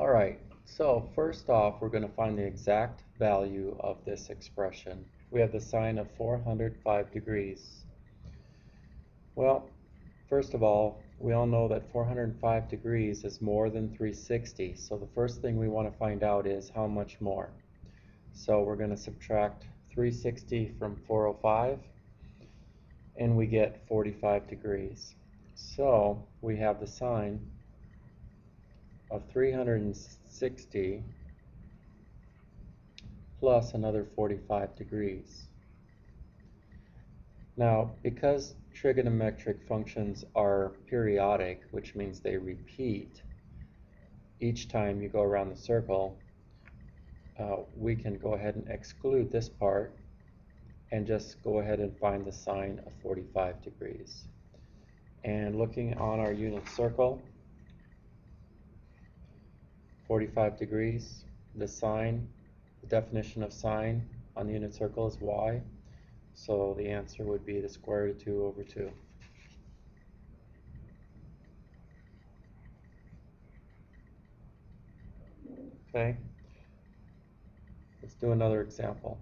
Alright, so first off we're going to find the exact value of this expression. We have the sine of 405 degrees. Well, first of all, we all know that 405 degrees is more than 360, so the first thing we want to find out is how much more. So we're going to subtract 360 from 405 and we get 45 degrees. So we have the sine of 360 plus another 45 degrees. Now, because trigonometric functions are periodic, which means they repeat each time you go around the circle, uh, we can go ahead and exclude this part and just go ahead and find the sine of 45 degrees. And looking on our unit circle, 45 degrees, the sine, the definition of sine on the unit circle is y, so the answer would be the square root of 2 over 2. Okay, let's do another example.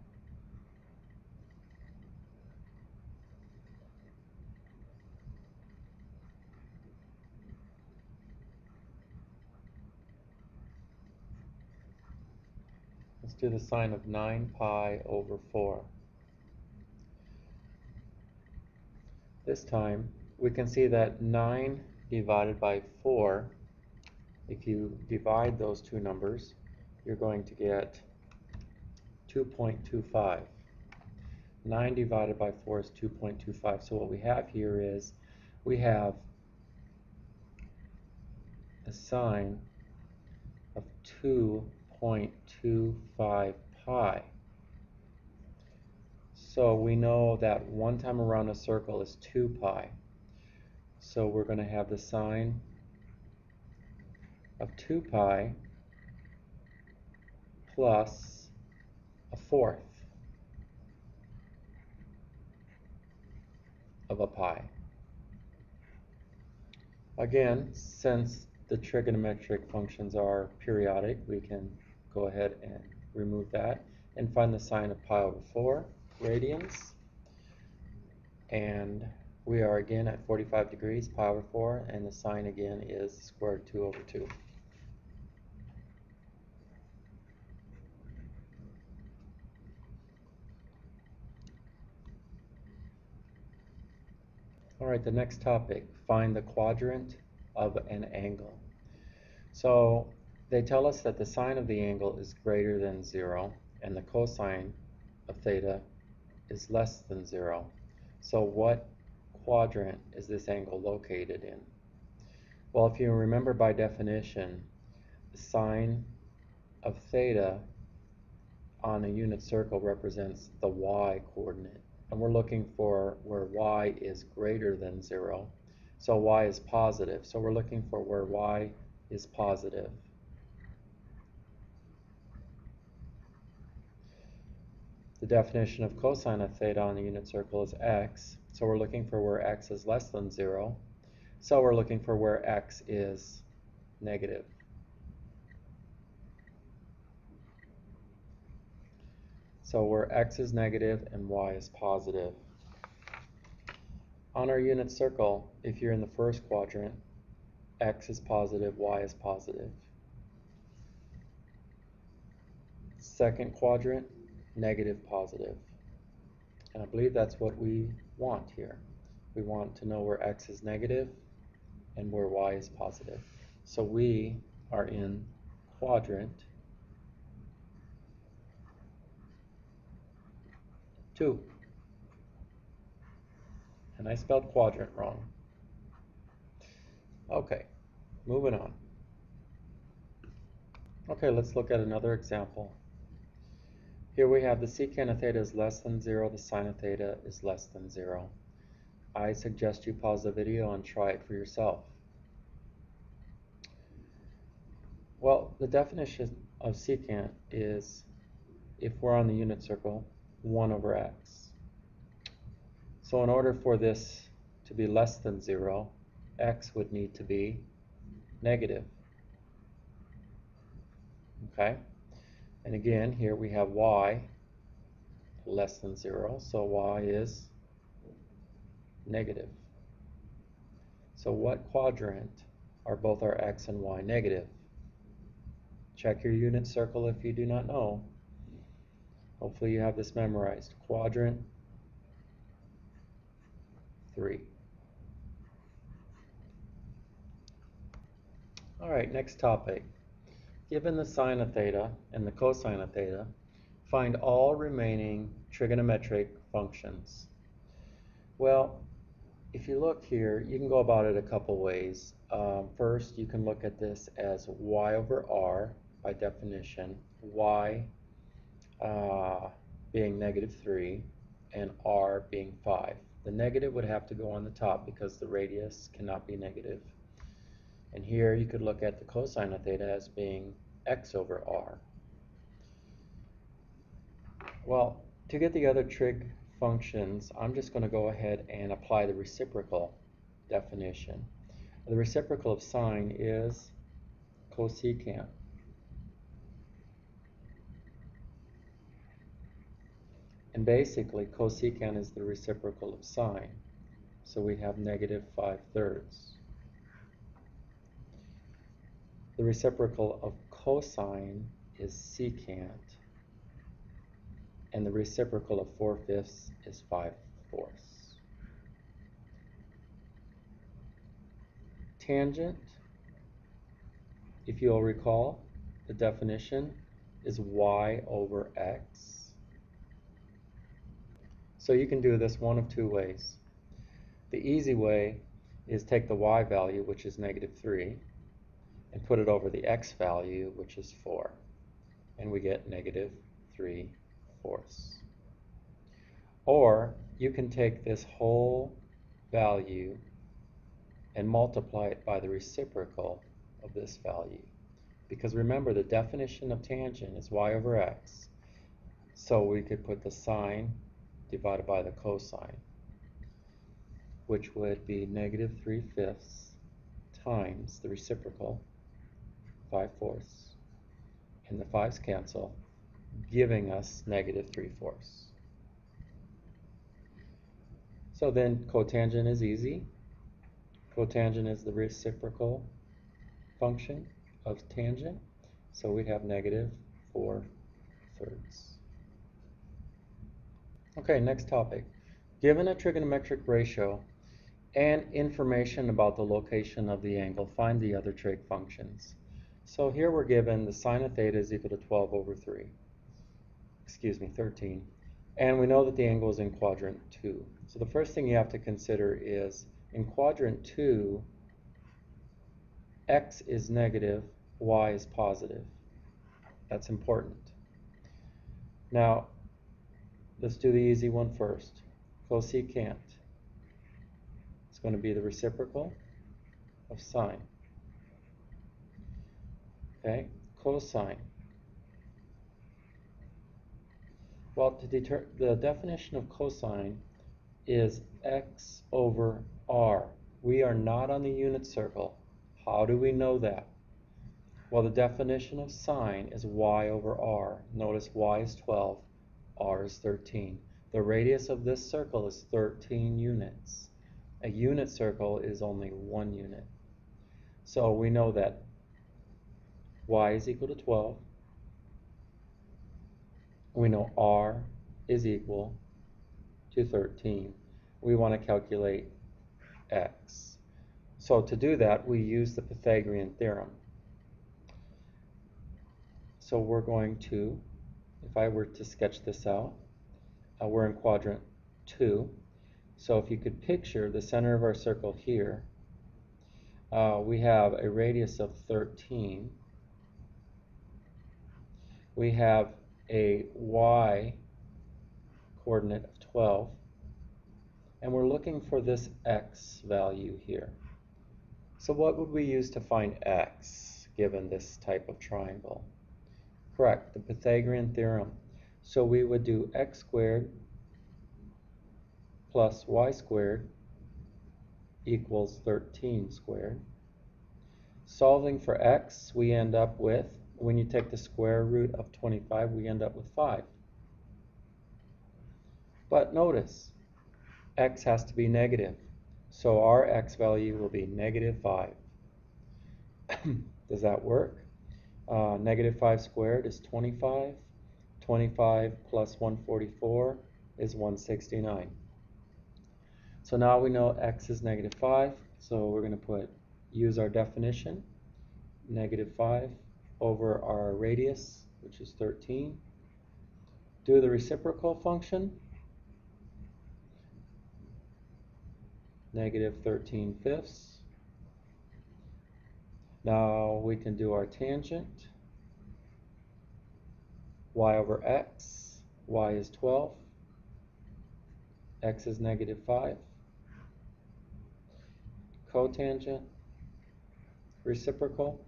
Do the sine of 9 pi over 4. This time, we can see that 9 divided by 4, if you divide those two numbers, you're going to get 2.25. 9 divided by 4 is 2.25. So what we have here is we have a sine of 2.25 pi. So we know that one time around a circle is 2 pi. So we're going to have the sine of 2 pi plus a fourth of a pi. Again, since the trigonometric functions are periodic, we can go ahead and remove that and find the sine of pi over 4 radians. And we are again at 45 degrees, pi over 4, and the sine again is square root 2 over 2. Alright, the next topic, find the quadrant of an angle. So they tell us that the sine of the angle is greater than 0 and the cosine of theta is less than 0. So what quadrant is this angle located in? Well, if you remember by definition, the sine of theta on a unit circle represents the y coordinate and we're looking for where y is greater than 0. So y is positive. So we're looking for where y is positive. Definition of cosine of theta on the unit circle is x. So we're looking for where x is less than 0. So we're looking for where x is negative. So where x is negative and y is positive. On our unit circle, if you're in the first quadrant, x is positive, y is positive. Second quadrant, negative, positive. And I believe that's what we want here. We want to know where x is negative and where y is positive. So we are in quadrant 2. And I spelled quadrant wrong. Okay, moving on. Okay, let's look at another example. Here we have the secant of theta is less than 0, the sine of theta is less than 0. I suggest you pause the video and try it for yourself. Well, the definition of secant is if we're on the unit circle, 1 over x. So in order for this to be less than 0, x would need to be negative. Okay? And again, here we have y less than 0, so y is negative. So what quadrant are both our x and y negative? Check your unit circle if you do not know. Hopefully you have this memorized. Quadrant 3. All right, next topic. Given the sine of theta and the cosine of theta, find all remaining trigonometric functions. Well, if you look here, you can go about it a couple ways. Um, first, you can look at this as y over r by definition, y uh, being negative 3 and r being 5. The negative would have to go on the top because the radius cannot be negative. And here you could look at the cosine of theta as being x over r. Well, to get the other trig functions, I'm just going to go ahead and apply the reciprocal definition. The reciprocal of sine is cosecant. And basically, cosecant is the reciprocal of sine. So we have negative 5 thirds. The reciprocal of cosine is secant, and the reciprocal of 4 fifths is 5 fourths. Tangent, if you'll recall, the definition is y over x. So you can do this one of two ways. The easy way is take the y value, which is negative 3, and put it over the x value, which is 4. And we get negative 3 fourths. Or you can take this whole value and multiply it by the reciprocal of this value. Because remember, the definition of tangent is y over x. So we could put the sine divided by the cosine, which would be negative 3 fifths times the reciprocal 5 fourths, and the 5's cancel, giving us negative 3 fourths. So then cotangent is easy. Cotangent is the reciprocal function of tangent, so we have negative 4 thirds. Okay, next topic. Given a trigonometric ratio and information about the location of the angle, find the other trig functions. So here we're given the sine of theta is equal to 12 over 3. Excuse me, 13. And we know that the angle is in quadrant 2. So the first thing you have to consider is in quadrant 2, x is negative, y is positive. That's important. Now, let's do the easy one first. Cosecant. It's going to be the reciprocal of sine. Okay, cosine. Well, to deter the definition of cosine is x over r. We are not on the unit circle. How do we know that? Well, the definition of sine is y over r. Notice y is 12, r is 13. The radius of this circle is 13 units. A unit circle is only one unit. So we know that y is equal to 12. We know r is equal to 13. We want to calculate x. So to do that, we use the Pythagorean theorem. So we're going to, if I were to sketch this out, uh, we're in quadrant 2. So if you could picture the center of our circle here, uh, we have a radius of 13 we have a y coordinate of 12, and we're looking for this x value here. So what would we use to find x given this type of triangle? Correct, the Pythagorean theorem. So we would do x squared plus y squared equals 13 squared. Solving for x, we end up with when you take the square root of 25, we end up with 5. But notice, x has to be negative. So our x value will be negative 5. Does that work? Uh, negative 5 squared is 25. 25 plus 144 is 169. So now we know x is negative 5. So we're going to put use our definition, negative 5 over our radius, which is 13. Do the reciprocal function, negative 13 fifths. Now we can do our tangent, y over x, y is 12, x is negative 5, cotangent, reciprocal,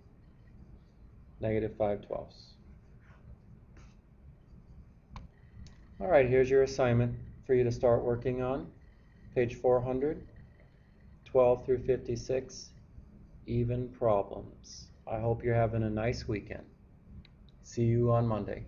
negative 5 twelfths. All right, here's your assignment for you to start working on. Page 400, 12 through 56, even problems. I hope you're having a nice weekend. See you on Monday.